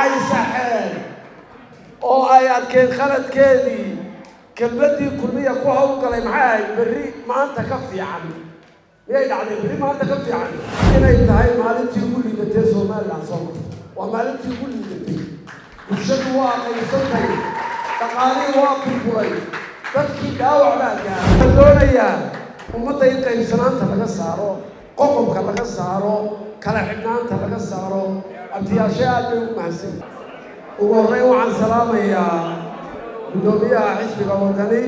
waxay saxeen oo ay adkeen khaladkeedii kelmaddii kulmiya ku hawlgalay maxay ahayd berri maanta ka fiican. Miyay dhacday? Berri maanta ka fiican. Inay tahay maalintii ugu liidatee somalilan soo marta waa maalintii ugu liidatay. Bulshadu waa qaybsantay dhaqaalihii waa burburay. Dadkii dhaawac baa gaaray waxaan doonayaa ummadda in qaybsanaanta laga saaro qoqobka laga saaro kala xidhnaanta laga saaro abtiyaashe aad bay ugu mahadsan ugu horreyn waxaan salaamayaa guddoomiyaha xisbiga wadani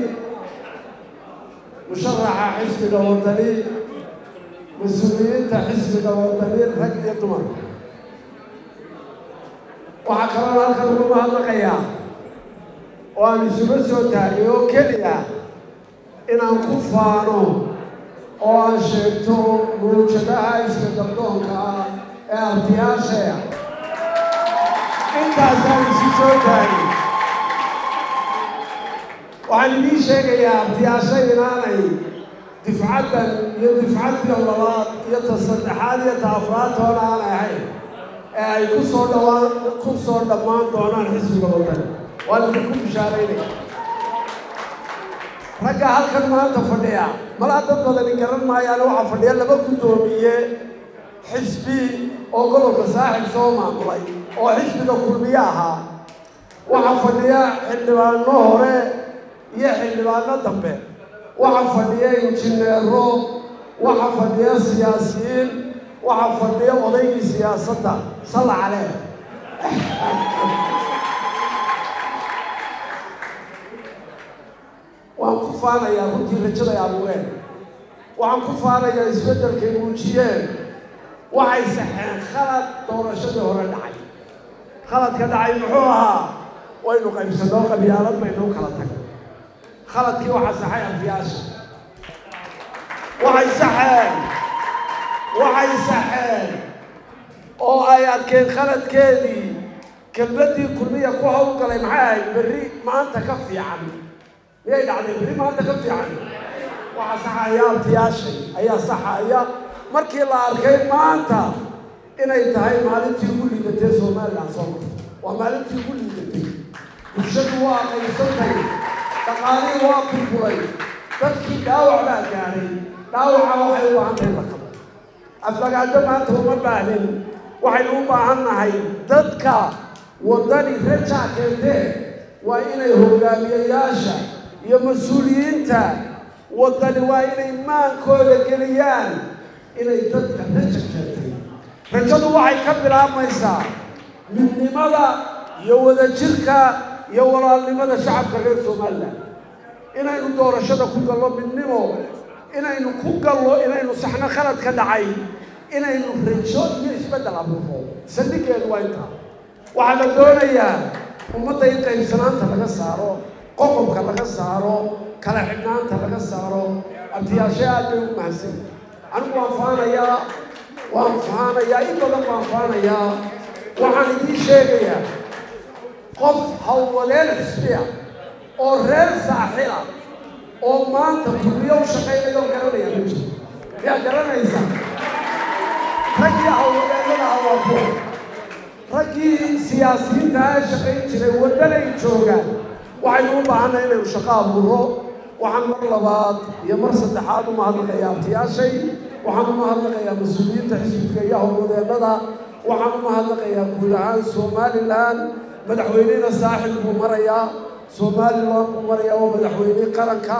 musharaxa xisbiga wadani mas'uuliyiinta xisbiga wadani rag iyo dumar. Waxaa kaloo halkan ugu mahadnaqayaa oo aan isuga soo taagay oo keliya inaan ku faano oo aan sheegto mawjadaha isbedaldoonka ah ee abtiyaasheya intaasaan isu soo taagay waxaan idiin sheegayaa abtiyaasha inaanay difcaddan iyo difcadda labaad iyo ta saddexaad iyo ta afraad toona aanay ahayn ee ay ku soo dhawaan ku soo dhammaan doonaan xisbiga wadani waan idinku bishaaraynaya ragga halkan maanta fadhiya malaa dad badani garan maayaane waxaa fadhiya laba guddoomiye xisbi oo gobolka saaxib soo maamulay oo xisbiga kulmiye ahaa. Waxaa fadhiya xildhibaano hore iyo xildhibaano dambe. Waxaa fadhiya injineero waxaa fadhiya siyaasiyiin waxaa fadhiya odaygii siyaasadda. Salla caleh waan ku faanayaa runtii rajaday abuureen waxaan ku faanayaa isbeddelkay muujiyeen. Waxay saxeen khalad doorashadii hore dhacay. Khaladka dhacay muxuu ahaa waynu qaybsanoo qabyaalad baynuu kala tagay khaladkii waxaa saxay amfiyaasha waxay saxeen. Waxay saxeen. Oo ay adkeen khaladkeedii kelmaddii kulmiya ku hawlgalay maxay ahayd berri maanta ka fiican miyay dhacday berri maanta ka fiican waxaa saxaya abtiyaashay ayaa markii la arkay maanta inay tahay maalintii ugu liidatee somalilan soo marta waa maalintii ugu liidatay bulshadu waa qaybsantay dhaqaalihii waa burburay dadkii dhaawac baa gaadhay dhaawaca waxay u baahan tahay la qabo aflagaado maanta uma baahnin waxaynu u baahan nahay dadka waddani rajaa keentee waa inay hogaamiyayaasha iyo mas'uuliyiinta. Waddani waa inay maankooda geliyaan inay dadka raja keentay. Rajadu waxay ka bilaabmaysaa midnimada iyo wadajirka iyo walaalnimada shacabka reer somalilan inaynu doorashada ku gallo midnimo inaynu ku gallo inaynu saxno khalad ka dhacay inaynu rajo iyo isbeddel abuurno saldhigeedu waa intaa. Waxaa la doonayaa ummadda in qaybsanaanta laga saaro qoqobka laga saaro kala xidhnaanta laga saaro. Abtiyaashe aad bay ugu mahadsan. Anigu waan faanayaa waan faanayaa in badan baan faanayaa. Waxaan idiin sheegayaa qof hawwadeen xisbiya oo reer saaxila oo maanta kulmiyo u shaqaynayo garanaya ma miyaa garanaysa? Raggii hawwadeennada waa kuwa raggii siyaasiyiinta ee shaqayn jiray waddanay joogaan waxaynu u baahannahay inaynu shaqo abuuro waxaan mar labaad iyo mar saddexaad u mahadnaqayaa abtiyaashay. Waxaan u mahadnaqayaa mas'uuliyiinta xisbiga iyo howlwadeennada waxaan u mahadnaqayaa guud ahaan somalilan madaxweynena saaxil buu marayaa somalilan buu marayaa oo madaxweyne qaranka.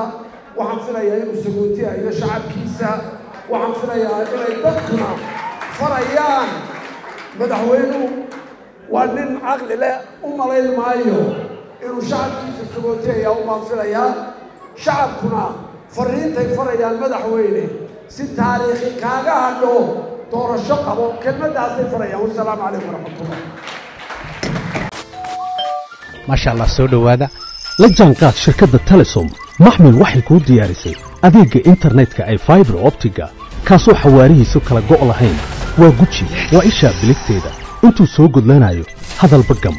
Waxaan filayaa inuu sagootiya iyo shacabkiisa. Waxaan filayaa inay dadkuna farayaan. Madaxweynuhu waa nin caqli leh u malayn maayo inuu shacabkiisa sagootiyaya ubaan filayaa shacabkuna fariintay farayaan madaxweyne. Si taariikhi kaaga hadho doorasho qabo kelmaddaasay farayaan. Wasalaamu calaykum waraxmatullah maasha allah soo dhowaada. La jaanqaad shirkadda telesom. Maxmil waxay kuu diyaarisay adeegga internetka ay faibar optiga. Kaasoo xawaarihiisu kala go' lahayn waa guji waa ishaa biligteeda. Intuu soo gudlanayo hadalba gam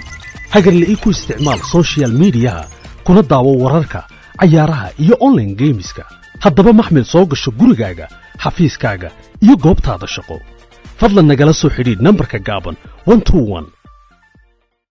hagarle ii ku isticmaal sochial midiyaha kuna daawo wararka cayaaraha iyo onlaine geemiska haddaba maxmil soo gasho gurigaaga xafiiskaaga iyo goobtaada shaqo. Fadlan nagala soo xidhiidh nambarka gaaban